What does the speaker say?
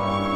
Bye.